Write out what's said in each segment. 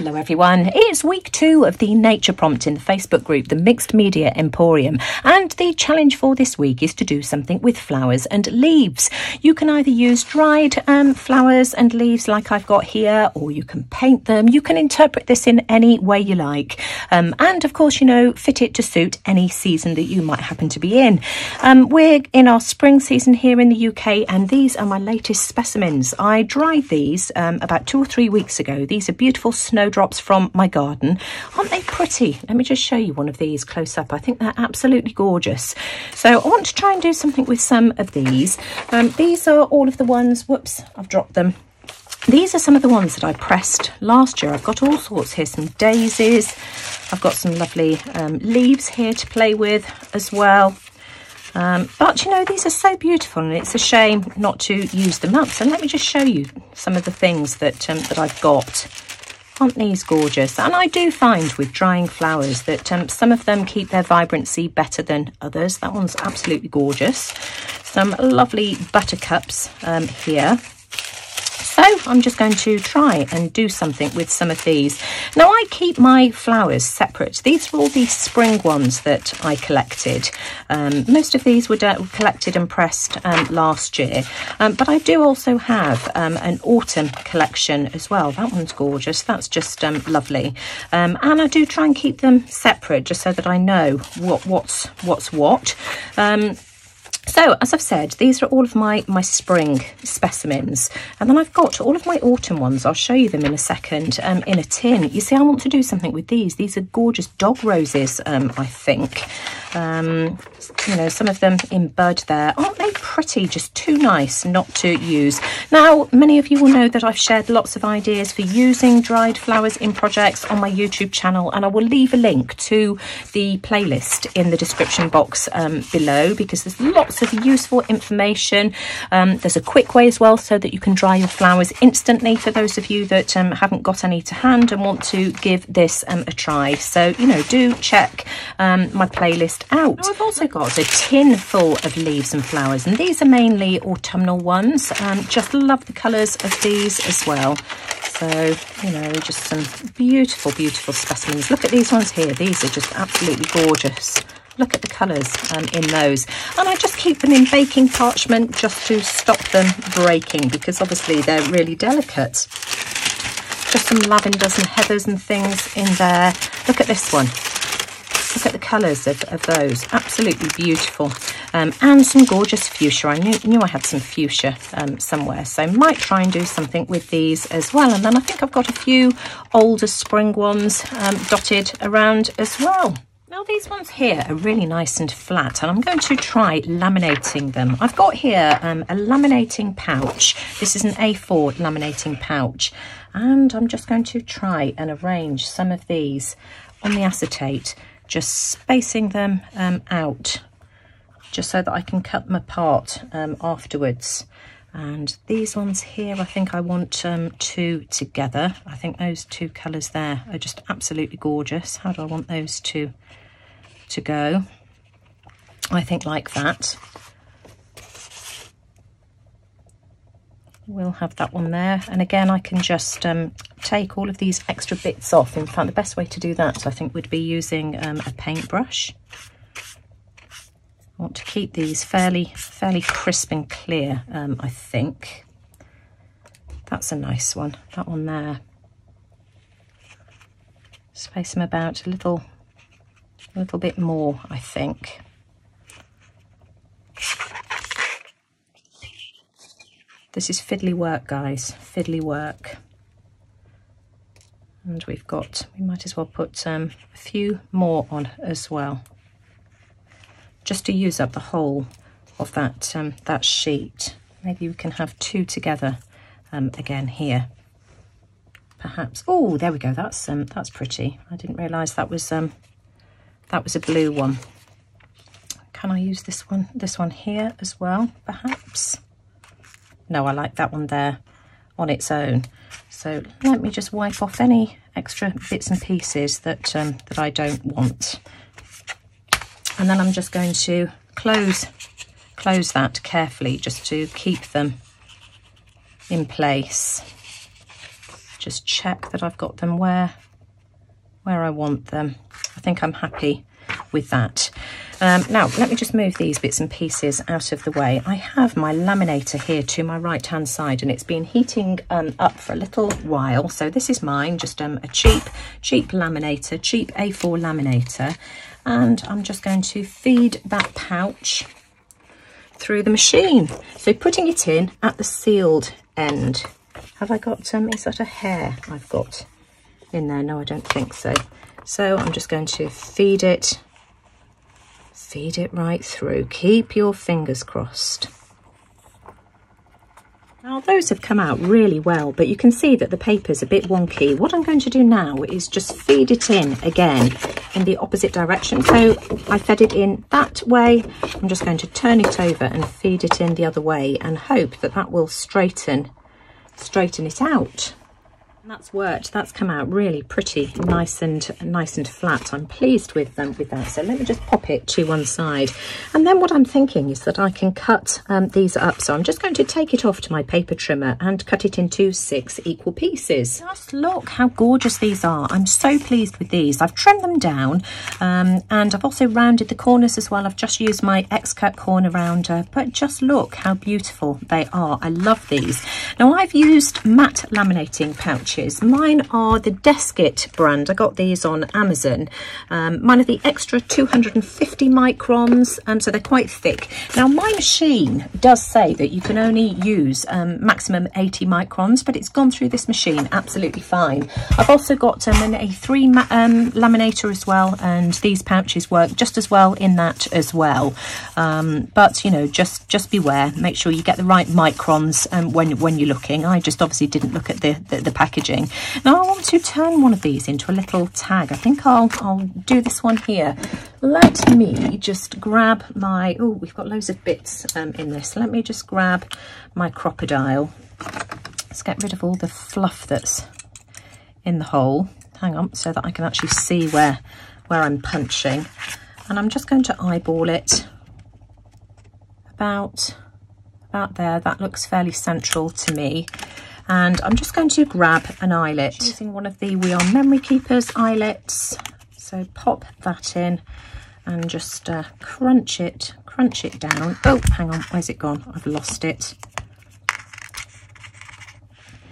Hello everyone, it's week two of the nature prompt in the Facebook group, the Mixed Media Emporium, and the challenge for this week is to do something with flowers and leaves. You can either use dried um, flowers and leaves like I've got here, or you can paint them. You can interpret this in any way you like, um, and of course, you know, fit it to suit any season that you might happen to be in. Um, we're in our spring season here in the UK, and these are my latest specimens. I dried these um, about two or three weeks ago. These are beautiful snowdrops from my garden. Aren't they pretty? Let me just show you one of these close up. I think they're absolutely gorgeous. So I want to try and do something with some of these. Um, these are all of the ones, whoops, I've dropped them. These are some of the ones that I pressed last year. I've got all sorts here, some daisies. I've got some lovely um, leaves here to play with as well. Um, but you know, these are so beautiful and it's a shame not to use them up. So let me just show you some of the things that, um, that I've got. Aren't these gorgeous? And I do find with drying flowers that um, some of them keep their vibrancy better than others. That one's absolutely gorgeous. Some lovely buttercups um, here. So I'm just going to try and do something with some of these. Now I keep my flowers separate. These are all the spring ones that I collected. Um, most of these were collected and pressed um, last year, um, but I do also have um, an autumn collection as well. That one's gorgeous. That's just um, lovely. Um, and I do try and keep them separate just so that I know what what's what's what. So, as I've said, these are all of my, my spring specimens. And then I've got all of my autumn ones. I'll show you them in a second um, in a tin. You see, I want to do something with these. These are gorgeous dog roses, um, I think. Um, you know, some of them in bud there. Aren't they pretty? Just too nice not to use. Now, many of you will know that I've shared lots of ideas for using dried flowers in projects on my YouTube channel. And I will leave a link to the playlist in the description box um, below because there's lots of useful information. Um, there's a quick way as well so that you can dry your flowers instantly for those of you that um, haven't got any to hand and want to give this um, a try. So, you know, do check um, my playlist out. Now, I've also got a tin full of leaves and flowers and these are mainly autumnal ones. Um, just love the colours of these as well. So, you know, just some beautiful, beautiful specimens. Look at these ones here. These are just absolutely gorgeous. Look at the colours um, in those. And I just keep them in baking parchment just to stop them breaking because obviously they're really delicate. Just some lavenders and heathers and things in there. Look at this one. Look at the colours of, of those. Absolutely beautiful. Um, and some gorgeous fuchsia. I knew, knew I had some fuchsia um, somewhere, so I might try and do something with these as well. And then I think I've got a few older spring ones um, dotted around as well. Now these ones here are really nice and flat and I'm going to try laminating them. I've got here um, a laminating pouch. This is an A4 laminating pouch and I'm just going to try and arrange some of these on the acetate, just spacing them um, out just so that I can cut them apart um, afterwards. And these ones here, I think I want um, two together. I think those two colours there are just absolutely gorgeous. How do I want those two to go. I think like that. We'll have that one there. And again, I can just um, take all of these extra bits off. In fact, the best way to do that, I think, would be using um, a paintbrush. I want to keep these fairly, fairly crisp and clear, um, I think. That's a nice one, that one there. Space them about a little a little bit more, I think. This is fiddly work, guys, fiddly work. And we've got, we might as well put um, a few more on as well, just to use up the whole of that, um, that sheet. Maybe we can have two together um, again here perhaps. Oh, there we go. That's um, that's pretty. I didn't realise that was um, that was a blue one. Can I use this one, this one here as well, perhaps? No, I like that one there on its own. So let me just wipe off any extra bits and pieces that, um, that I don't want. And then I'm just going to close, close that carefully just to keep them in place. just check that I've got them where, where I want them. I think I'm happy with that. Um, now, let me just move these bits and pieces out of the way. I have my laminator here to my right-hand side and it's been heating um, up for a little while. So this is mine, just um, a cheap, cheap laminator, cheap A4 laminator. And I'm just going to feed that pouch through the machine. So putting it in at the sealed end. Have I got, um, is that a hair I've got in there? No, I don't think so. So I'm just going to feed it Feed it right through. Keep your fingers crossed. Now those have come out really well, but you can see that the paper's a bit wonky. What I'm going to do now is just feed it in again in the opposite direction. So I fed it in that way. I'm just going to turn it over and feed it in the other way and hope that that will straighten, straighten it out that's worked. That's come out really pretty, nice and nice and flat. I'm pleased with them with that. So let me just pop it to one side. And then what I'm thinking is that I can cut um, these up. So I'm just going to take it off to my paper trimmer and cut it into six equal pieces. Just look how gorgeous these are. I'm so pleased with these. I've trimmed them down um, and I've also rounded the corners as well. I've just used my X-cut corner rounder, but just look how beautiful they are. I love these. Now I've used matte laminating pouches Mine are the Deskit brand. I got these on Amazon. Um, mine are the extra 250 microns, um, so they're quite thick. Now, my machine does say that you can only use um, maximum 80 microns, but it's gone through this machine absolutely fine. I've also got um, an A3 um, laminator as well, and these pouches work just as well in that as well. Um, but, you know, just, just beware. Make sure you get the right microns when, when you're looking. I just obviously didn't look at the, the, the packaging packaging. Now I want to turn one of these into a little tag. I think I'll, I'll do this one here. Let me just grab my, oh, we've got loads of bits um, in this. Let me just grab my Crop-A-Dile. Let's get rid of all the fluff that's in the hole. Hang on, so that I can actually see where, where I'm punching. And I'm just going to eyeball it about, about there. That looks fairly central to me and I'm just going to grab an eyelet using one of the We R Memory Keepers eyelets. So pop that in and just uh, crunch it, crunch it down. Oh, hang on, where's it gone? I've lost it.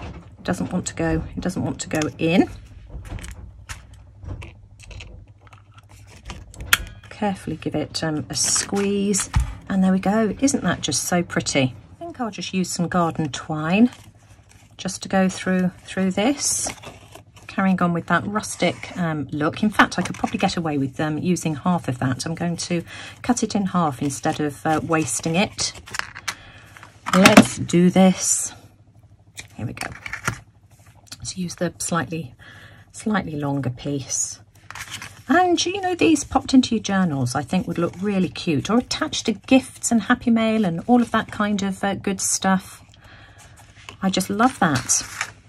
It doesn't want to go, it doesn't want to go in. Carefully give it um, a squeeze and there we go. Isn't that just so pretty? I think I'll just use some garden twine just to go through through this. Carrying on with that rustic um, look. In fact I could probably get away with um, using half of that. I'm going to cut it in half instead of uh, wasting it. Let's do this. Here we go. Let's use the slightly slightly longer piece. And you know these popped into your journals I think would look really cute or attached to gifts and happy mail and all of that kind of uh, good stuff I just love that.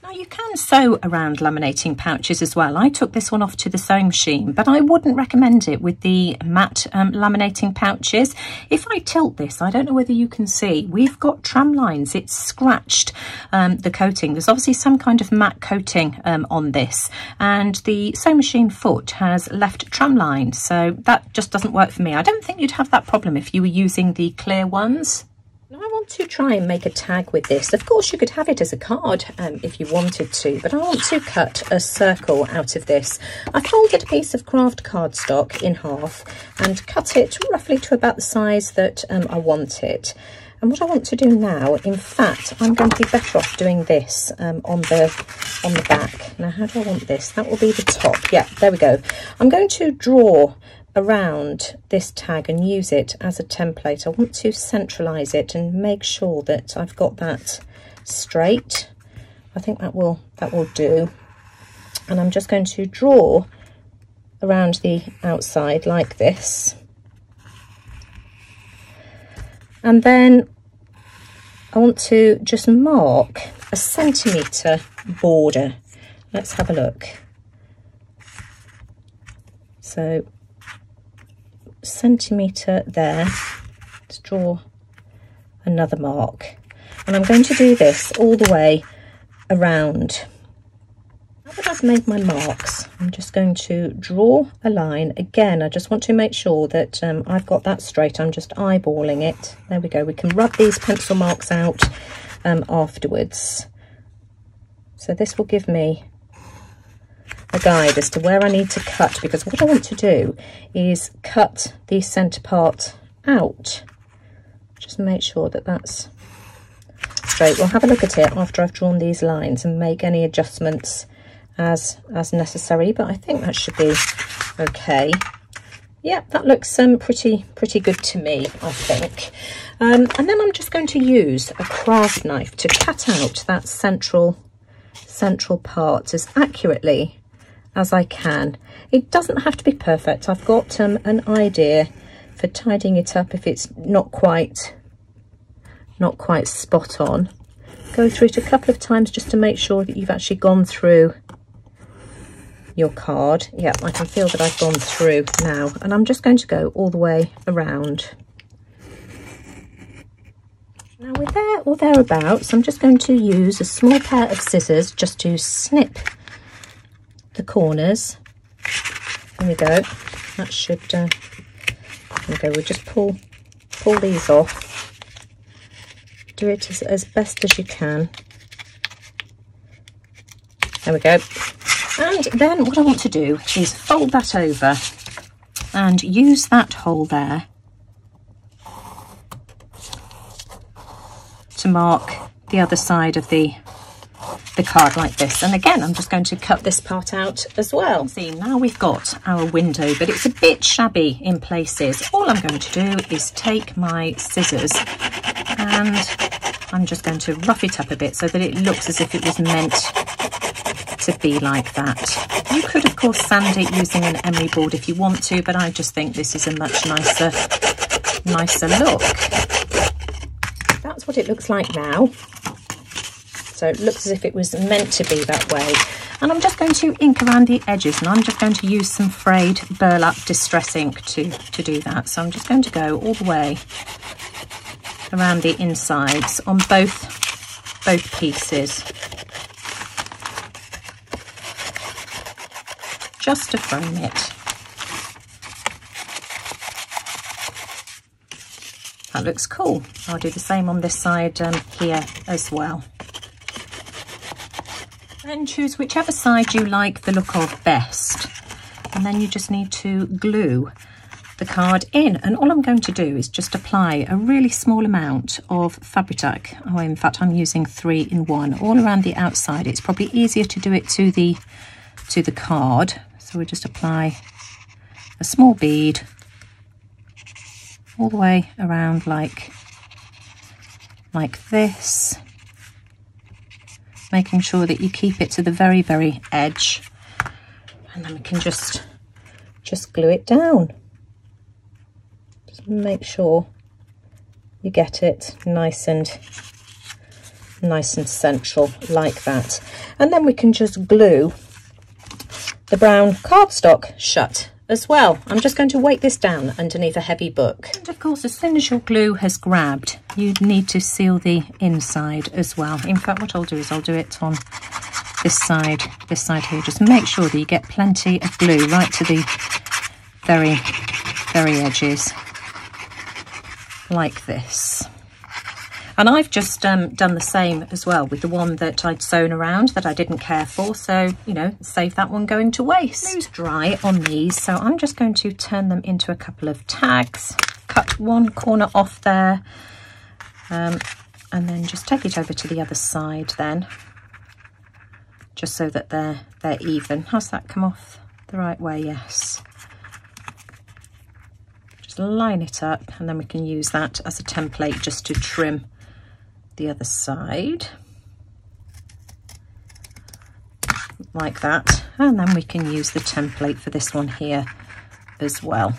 Now you can sew around laminating pouches as well. I took this one off to the sewing machine, but I wouldn't recommend it with the matte um, laminating pouches. If I tilt this, I don't know whether you can see, we've got tram lines. It's scratched um, the coating. There's obviously some kind of matte coating um, on this and the sewing machine foot has left tram lines. So that just doesn't work for me. I don't think you'd have that problem if you were using the clear ones. Now I want to try and make a tag with this. Of course, you could have it as a card um, if you wanted to, but I want to cut a circle out of this. I folded a piece of craft cardstock in half and cut it roughly to about the size that um, I want it. And what I want to do now, in fact, I'm going to be better off doing this um, on the on the back. Now, how do I want this? That will be the top. Yeah, there we go. I'm going to draw around this tag and use it as a template. I want to centralize it and make sure that I've got that straight. I think that will that will do. And I'm just going to draw around the outside like this. And then I want to just mark a centimetre border. Let's have a look. So centimetre there to draw another mark and I'm going to do this all the way around now that I've made my marks, I'm just going to draw a line. Again, I just want to make sure that um, I've got that straight. I'm just eyeballing it. There we go. We can rub these pencil marks out um, afterwards. So this will give me a guide as to where I need to cut because what I want to do is cut the centre part out. Just make sure that that's straight. We'll have a look at it after I've drawn these lines and make any adjustments as as necessary but I think that should be okay yeah that looks um, pretty pretty good to me I think um, and then I'm just going to use a craft knife to cut out that central central part as accurately as I can it doesn't have to be perfect I've got um, an idea for tidying it up if it's not quite not quite spot on go through it a couple of times just to make sure that you've actually gone through your card. Yeah, I can feel that I've gone through now. And I'm just going to go all the way around. Now we're there or thereabouts, I'm just going to use a small pair of scissors just to snip the corners. There we go. That should, uh, we go, we'll just pull, pull these off. Do it as, as best as you can. There we go. And then what I want to do is fold that over and use that hole there to mark the other side of the the card like this and again I'm just going to cut this part out as well see now we've got our window but it's a bit shabby in places all I'm going to do is take my scissors and I'm just going to rough it up a bit so that it looks as if it was meant to be like that. You could, of course, sand it using an emery board if you want to, but I just think this is a much nicer, nicer look. That's what it looks like now. So it looks as if it was meant to be that way. And I'm just going to ink around the edges and I'm just going to use some frayed burlap distress ink to, to do that. So I'm just going to go all the way around the insides on both, both pieces. just to frame it. That looks cool. I'll do the same on this side um, here as well. Then choose whichever side you like the look of best. And then you just need to glue the card in. And all I'm going to do is just apply a really small amount of Fabri-Tac. Oh, in fact, I'm using three in one all around the outside. It's probably easier to do it to the to the card so we just apply a small bead all the way around like like this making sure that you keep it to the very very edge. And then we can just just glue it down. Just make sure you get it nice and nice and central like that. And then we can just glue the brown cardstock shut as well. I'm just going to weight this down underneath a heavy book. And of course, as soon as your glue has grabbed, you need to seal the inside as well. In fact, what I'll do is I'll do it on this side, this side here. Just make sure that you get plenty of glue right to the very, very edges like this. And I've just um, done the same as well with the one that I'd sewn around that I didn't care for. So, you know, save that one going to waste. Glue's dry on these, so I'm just going to turn them into a couple of tags, cut one corner off there, um, and then just take it over to the other side then, just so that they're, they're even. How's that come off the right way? Yes Just line it up and then we can use that as a template just to trim the other side. Like that. And then we can use the template for this one here as well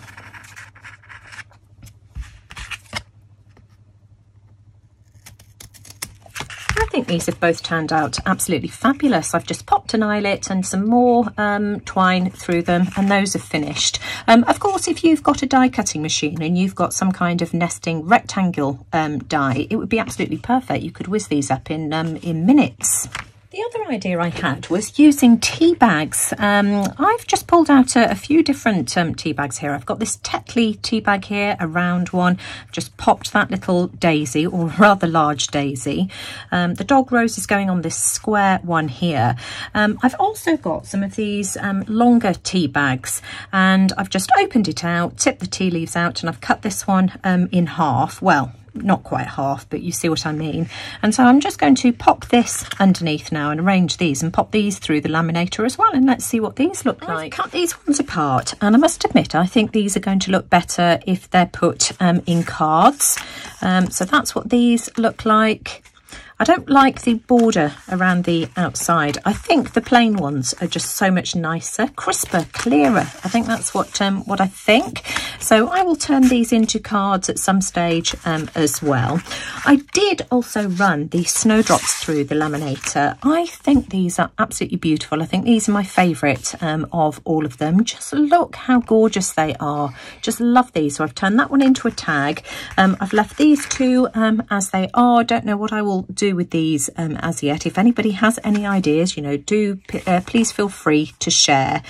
think these have both turned out absolutely fabulous. I've just popped an eyelet and some more um, twine through them and those are finished. Um, of course, if you've got a die cutting machine and you've got some kind of nesting rectangle um, die, it would be absolutely perfect. You could whiz these up in, um, in minutes. The other idea I had was using tea bags. Um, I've just pulled out a, a few different um, tea bags here. I've got this Tetley tea bag here, a round one. Just popped that little daisy, or rather large daisy. Um, the dog rose is going on this square one here. Um, I've also got some of these um, longer tea bags and I've just opened it out, tipped the tea leaves out and I've cut this one um, in half. Well, not quite half, but you see what I mean. And so I'm just going to pop this underneath now and arrange these and pop these through the laminator as well. And let's see what these look like. I've cut these ones apart. And I must admit, I think these are going to look better if they're put um, in cards. Um, so that's what these look like. I don't like the border around the outside. I think the plain ones are just so much nicer, crisper, clearer. I think that's what um, what I think. So I will turn these into cards at some stage um, as well. I did also run the snowdrops through the laminator. I think these are absolutely beautiful. I think these are my favourite um, of all of them. Just look how gorgeous they are. Just love these. So I've turned that one into a tag. Um, I've left these two um, as they are. Don't know what I will do with these um, as yet. If anybody has any ideas, you know, do uh, please feel free to share.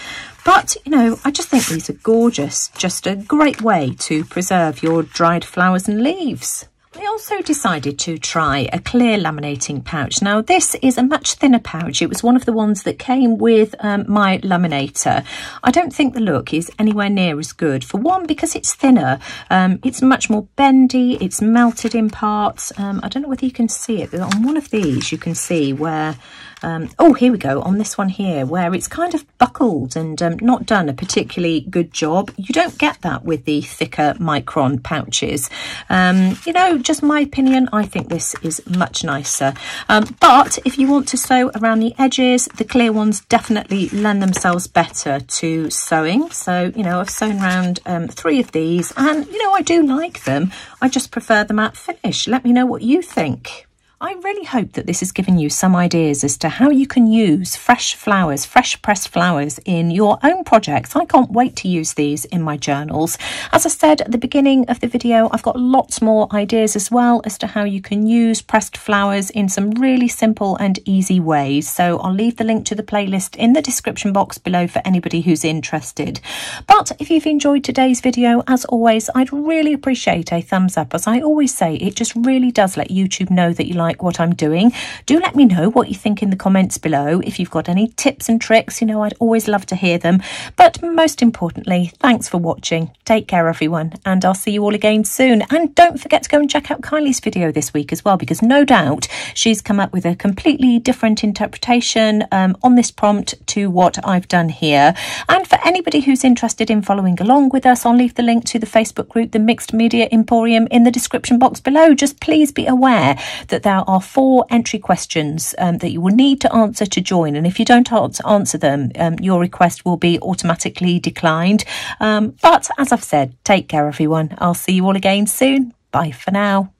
But, you know, I just think these are gorgeous. Just a great way to preserve your dried flowers and leaves. I also decided to try a clear laminating pouch. Now this is a much thinner pouch. It was one of the ones that came with um, my laminator. I don't think the look is anywhere near as good. For one, because it's thinner, um, it's much more bendy, it's melted in parts. Um, I don't know whether you can see it, but on one of these you can see where um, oh, here we go, on this one here, where it's kind of buckled and um, not done a particularly good job. You don't get that with the thicker micron pouches. Um, you know, just my opinion, I think this is much nicer. Um, but if you want to sew around the edges, the clear ones definitely lend themselves better to sewing. So, you know, I've sewn around um, three of these and, you know, I do like them. I just prefer the matte finish. Let me know what you think. I really hope that this has given you some ideas as to how you can use fresh flowers, fresh pressed flowers in your own projects. I can't wait to use these in my journals. As I said at the beginning of the video, I've got lots more ideas as well as to how you can use pressed flowers in some really simple and easy ways. So I'll leave the link to the playlist in the description box below for anybody who's interested. But if you've enjoyed today's video, as always, I'd really appreciate a thumbs up. As I always say, it just really does let YouTube know that you like like what I'm doing. Do let me know what you think in the comments below. If you've got any tips and tricks, you know, I'd always love to hear them. But most importantly, thanks for watching. Take care, everyone, and I'll see you all again soon. And don't forget to go and check out Kylie's video this week as well, because no doubt she's come up with a completely different interpretation um, on this prompt to what I've done here. And for anybody who's interested in following along with us, I'll leave the link to the Facebook group, the Mixed Media Emporium, in the description box below. Just please be aware that there are four entry questions um, that you will need to answer to join. And if you don't answer them, um, your request will be automatically declined. Um, but as I've said, take care, everyone. I'll see you all again soon. Bye for now.